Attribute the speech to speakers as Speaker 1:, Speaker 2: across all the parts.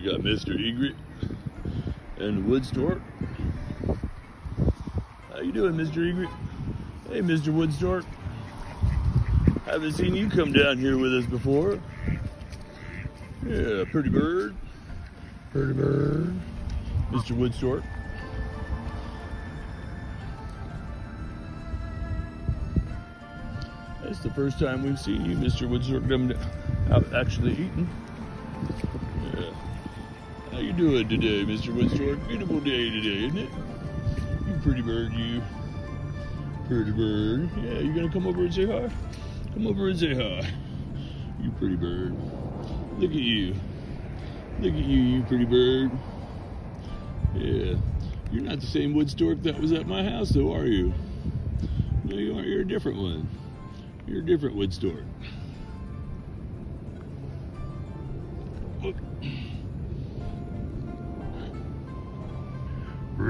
Speaker 1: We got Mr. Egret and the wood stork. How you doing, Mr. Egret? Hey, Mr. Wood stork. Haven't seen you come down here with us before. Yeah, pretty bird. Pretty bird. Mr. Wood stork. That's the first time we've seen you, Mr. Wood stork, come out actually eating. You doing today, Mr. Wood stork? Beautiful day today, isn't it? You pretty bird, you. Pretty bird. Yeah, you gonna come over and say hi? Come over and say hi. You pretty bird. Look at you. Look at you, you pretty bird. Yeah. You're not the same wood stork that was at my house, though, are you? No, you aren't. You're a different one. You're a different wood stork. Look.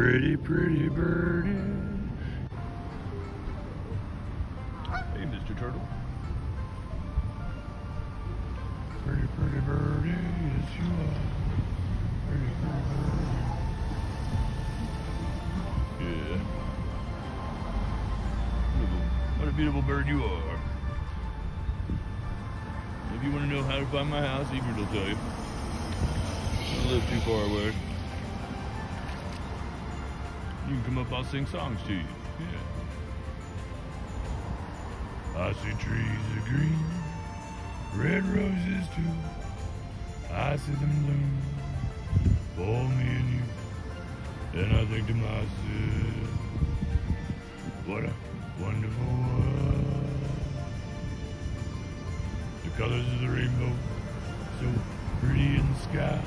Speaker 1: Pretty, pretty birdie. Hey, Mr. Turtle. Pretty, pretty birdie, yes you are. Pretty, pretty birdie. Yeah. What a beautiful bird you are. If you want to know how to find my house, Egret will tell you. I live too far away. You can come up, I'll sing songs to you. Yeah. I see trees are green, red roses too. I see them bloom for me and you. And I think to myself, what a wonderful world. The colors of the rainbow, so pretty in the sky,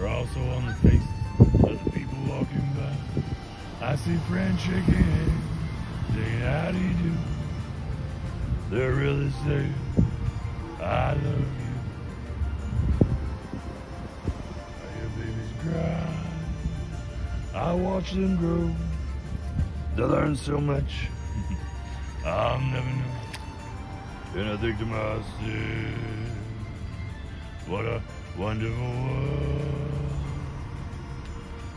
Speaker 1: are also on the faces Shaking saying, How do you do? They're really saying, I love you. I hear babies cry. I watch them grow. They learn so much. I'll never know. And I think to myself, what a wonderful world.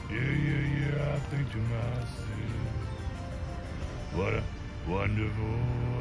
Speaker 1: Yeah, yeah, yeah, I think to myself, what a wonderful.